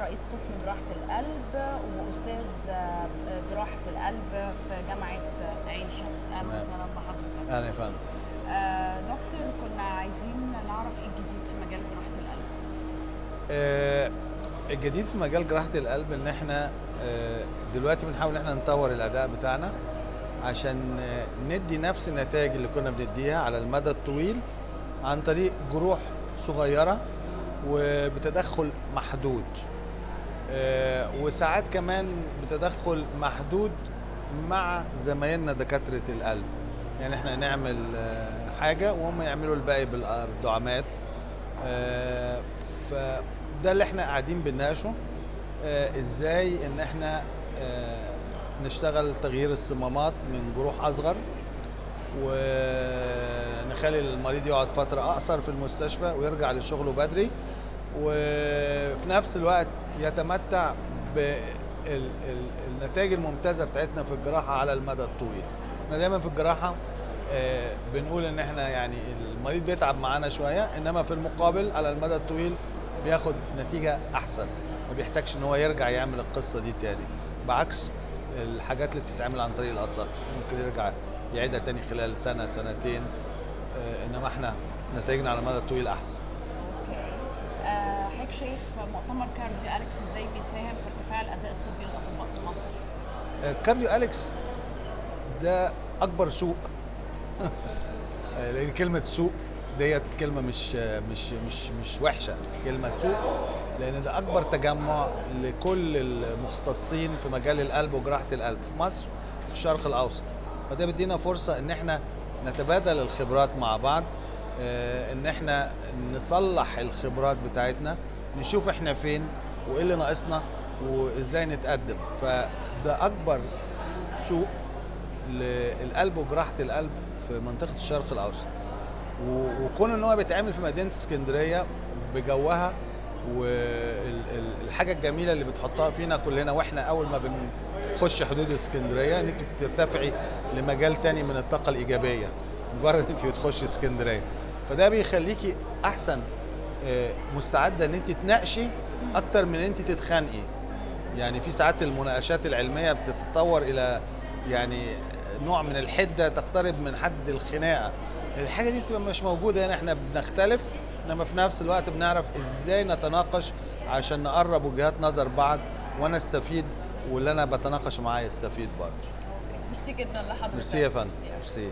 رئيس قسم جراحة القلب وأستاذ آه، جراحة القلب في جامعة عين شمس. تمام. وسهلا بحضرتك. أهلا يا فندم. آه، دكتور كنا عايزين نعرف إيه الجديد في مجال جراحة القلب؟ آه، الجديد في مجال جراحة القلب إن إحنا آه، دلوقتي بنحاول إن إحنا نطور الأداء بتاعنا عشان آه، ندي نفس النتائج اللي كنا بنديها على المدى الطويل عن طريق جروح صغيرة وبتدخل محدود. آه، وساعات كمان بتدخل محدود مع زمايلنا دكاترة القلب. يعني إحنا نعمل آه، حاجة وهم يعملوا الباقي بالدعامات آه، فده اللي إحنا قاعدين بنناقشه. إزاي ان إحنا نشتغل تغيير الصمامات من جروح أصغر ونخلي المريض يقعد فترة أقصر في المستشفى ويرجع لشغله بدري. وفي نفس الوقت يتمتع بالنتائج الممتازة بتاعتنا في الجراحة على المدى الطويل. إحنا دايما في الجراحة آه، بنقول إن إحنا يعني المريض بيتعب معانا شوية إنما في المقابل على المدى الطويل بياخد نتيجة أحسن. ما بيحتاجش إن هو يرجع يعمل القصة دي تاني. بعكس الحاجات اللي بتتعمل عن طريق الاساطر ممكن يرجع يعيدها تاني خلال سنة سنتين. إنما إحنا نتائجنا على المدى الطويل أحسن. okay. آه، حضرتك شايف مؤتمر CardioAlex إزاي بيساهم في ارتفاع الأداء الطبي للأطباء في مصر؟ آه، CardioAlex ده أكبر سوق. آه، لأن كلمة سوق ديت كلمة مش آه، مش مش مش وحشة. كلمة سوق لأن ده أكبر تجمع لكل المختصين في مجال القلب وجراحة القلب في مصر في الشرق الأوسط. فده بيدينا فرصة إن إحنا نتبادل الخبرات مع بعض آه، إن إحنا نصلح الخبرات بتاعتنا نشوف إحنا فين وإيه اللي ناقصنا وإزاي نتقدم. فده أكبر سوق للقلب وجراحة القلب في منطقة الشرق الأوسط. وكون إن هو بيتعمل في مدينة اسكندرية بجوها والحاجة الجميلة اللي بتحطها فينا كلنا وإحنا أول ما بنخش حدود اسكندرية ان انت بترتفعي لمجال تاني من الطاقة الإيجابية. مجرد ان انت بتخشي اسكندرية. فده بيخليكي أحسن آه، مستعدة إن انت تناقشي أكتر من إن انت تتخانقي. يعني في ساعات المناقشات العلمية بتتطور إلى يعني نوع من الحدة تقترب من حد الخناقة. الحاجة دي بتبقى مش موجودة هنا إحنا بنختلف إنما في نفس الوقت بنعرف إزاي نتناقش عشان نقرب وجهات نظر بعض وأنا أستفيد واللي أنا بتناقش معاه يستفيد برضه. ميرسي جدا لحضرتك. ميرسي يا فندم. ميرسي.